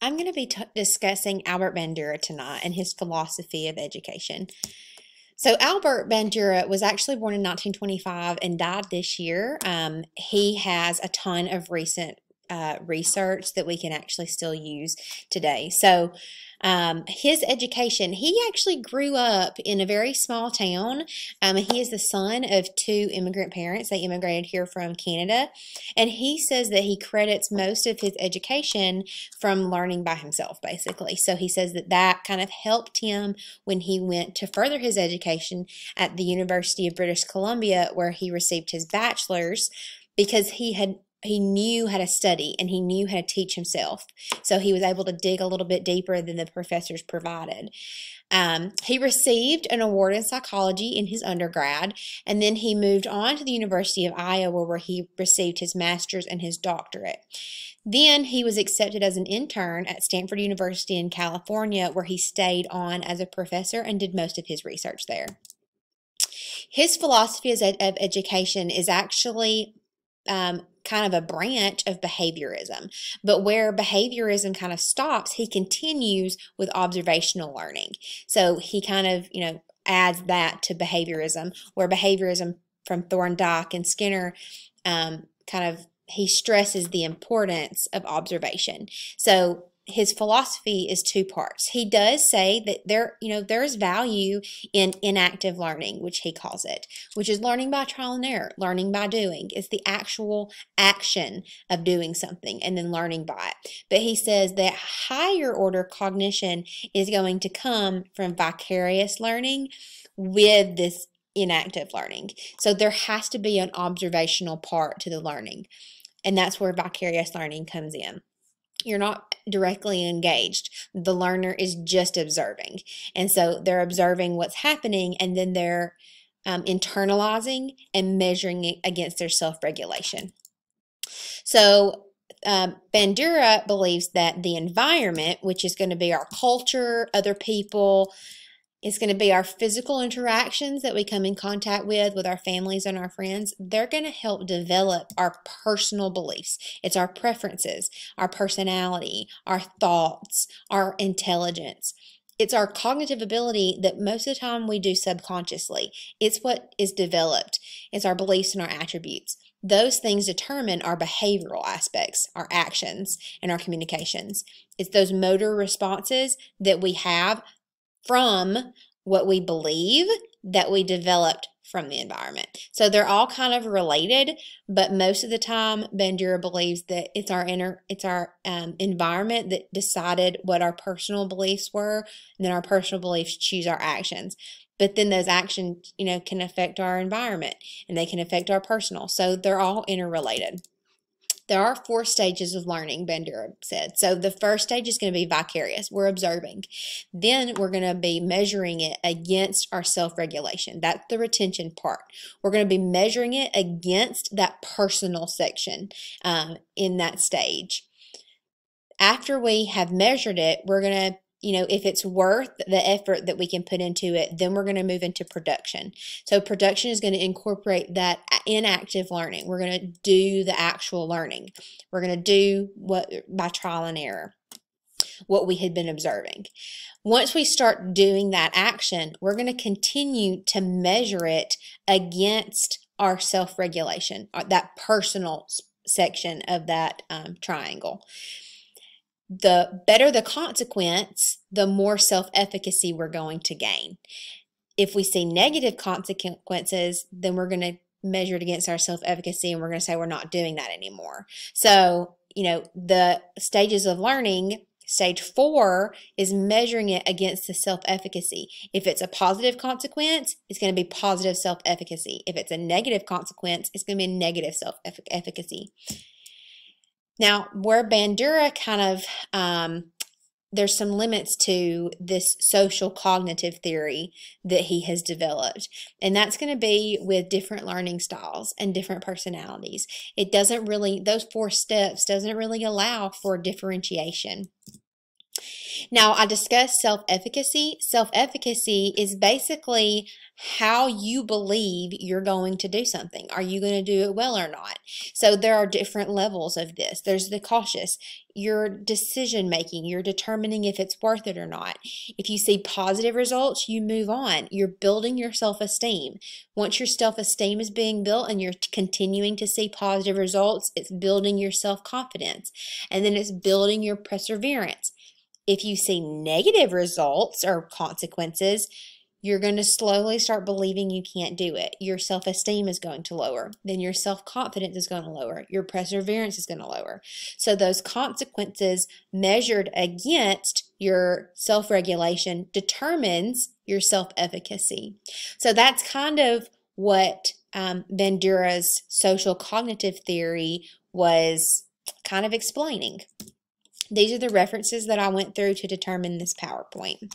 I'm going to be t- discussing Albert Bandura tonight and his philosophy of education. So, Albert Bandura was actually born in 1925 and died this year. Um, he has a ton of recent uh, research that we can actually still use today. So, um, his education, he actually grew up in a very small town. Um, he is the son of two immigrant parents. They immigrated here from Canada. And he says that he credits most of his education from learning by himself, basically. So he says that that kind of helped him when he went to further his education at the University of British Columbia, where he received his bachelor's because he had he knew how to study and he knew how to teach himself. So he was able to dig a little bit deeper than the professors provided. Um, he received an award in psychology in his undergrad, and then he moved on to the University of Iowa where he received his master's and his doctorate. Then he was accepted as an intern at Stanford University in California, where he stayed on as a professor and did most of his research there. His philosophy of education is actually um, kind of a branch of behaviorism. But where behaviorism kind of stops, he continues with observational learning. So he kind of, you know, adds that to behaviorism, where behaviorism from Thorndike and Skinner um, kind of he stresses the importance of observation. So his philosophy is two parts. He does say that there, you know, there's value in inactive learning, which he calls it, which is learning by trial and error, learning by doing. It's the actual action of doing something and then learning by it. But he says that higher order cognition is going to come from vicarious learning with this inactive learning. So there has to be an observational part to the learning. And that's where vicarious learning comes in you're not directly engaged. The learner is just observing. And so they're observing what's happening and then they're um, internalizing and measuring it against their self regulation. So um, Bandura believes that the environment, which is going to be our culture, other people, it's going to be our physical interactions that we come in contact with with our families and our friends. They're going to help develop our personal beliefs. It's our preferences, our personality, our thoughts, our intelligence. It's our cognitive ability that most of the time we do subconsciously. It's what is developed. It's our beliefs and our attributes. Those things determine our behavioral aspects, our actions, and our communications. It's those motor responses that we have from what we believe that we developed from the environment. So they're all kind of related, but most of the time, Bandura believes that it's our inner, it's our um, environment that decided what our personal beliefs were, and then our personal beliefs choose our actions. But then those actions, you know, can affect our environment and they can affect our personal. So they're all interrelated. There are four stages of learning, Bandura said. So the first stage is going to be vicarious. We're observing. Then we're going to be measuring it against our self-regulation. That's the retention part. We're going to be measuring it against that personal section um, in that stage. After we have measured it, we're going to you know, if it's worth the effort that we can put into it, then we're going to move into production. So production is going to incorporate that inactive learning. We're going to do the actual learning. We're going to do what by trial and error, what we had been observing. Once we start doing that action, we're going to continue to measure it against our self-regulation, uh, that personal section of that um, triangle the better the consequence, the more self efficacy we're going to gain. If we see negative consequences, then we're going to measure it against our self efficacy and we're going to say we're not doing that anymore. So, you know, the stages of learning, stage four is measuring it against the self efficacy. If it's a positive consequence, it's going to be positive self efficacy. If it's a negative consequence, it's going to be negative self efficacy. Now, where Bandura kind of um, there's some limits to this social cognitive theory that he has developed. And that's going to be with different learning styles and different personalities. It doesn't really, those four steps doesn't really allow for differentiation. Now, I discussed self efficacy. Self efficacy is basically how you believe you're going to do something. Are you going to do it well or not? So, there are different levels of this. There's the cautious, your decision making, you're determining if it's worth it or not. If you see positive results, you move on. You're building your self esteem. Once your self esteem is being built and you're continuing to see positive results, it's building your self confidence. And then it's building your perseverance. If you see negative results or consequences, you're going to slowly start believing you can't do it. Your self esteem is going to lower. Then your self confidence is going to lower. Your perseverance is going to lower. So, those consequences measured against your self regulation determines your self efficacy. So, that's kind of what um, Bandura's social cognitive theory was kind of explaining. These are the references that I went through to determine this PowerPoint.